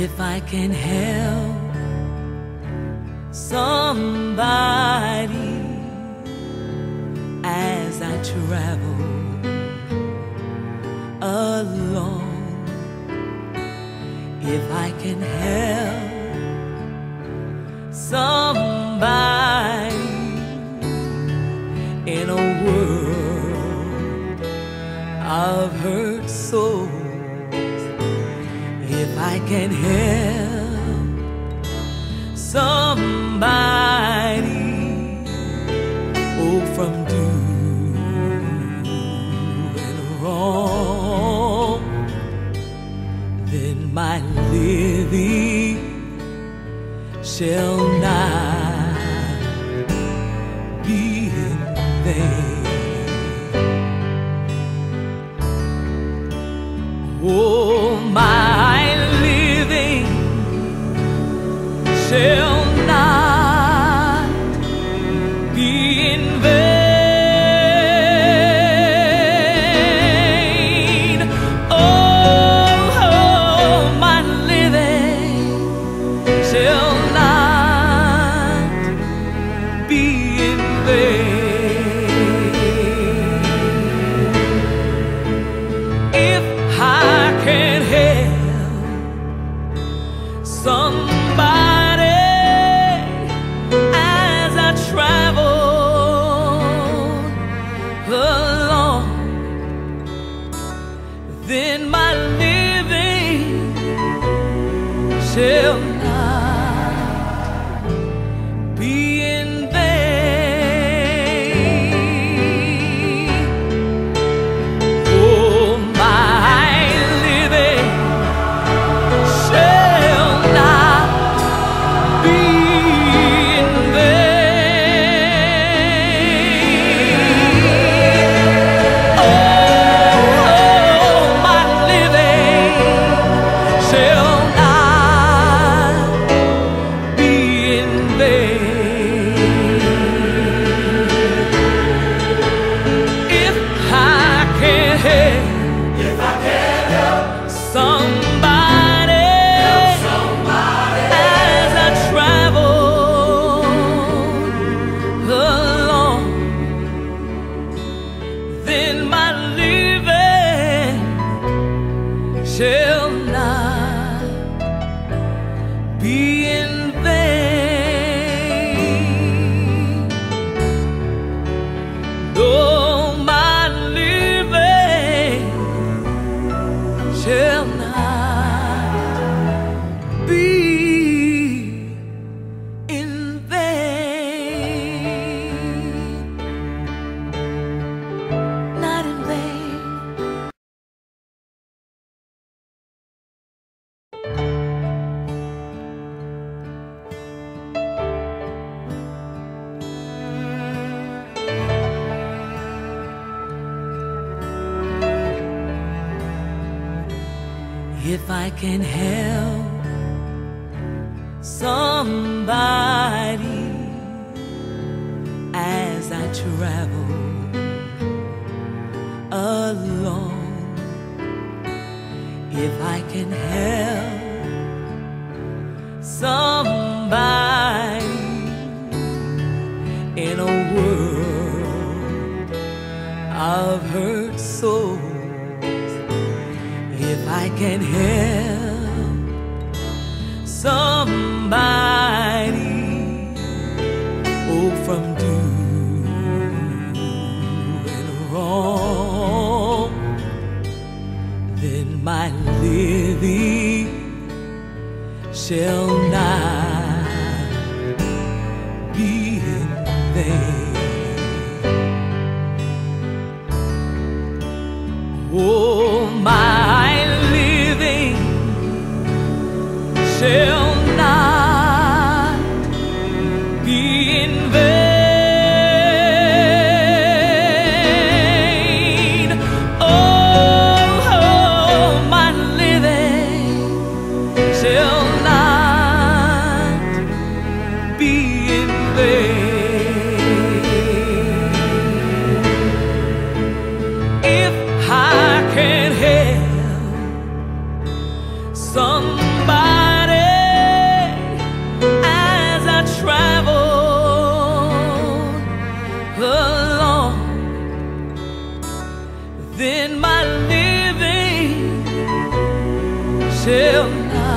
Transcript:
If I can help somebody as I travel alone, if I can help somebody in a world of hurt if I can help somebody oh from doing wrong, then my living shall not be in vain. Oh, then my If I can help somebody as I travel alone, if I can help somebody my living shall not be in vain. Oh, my living shall seu nome.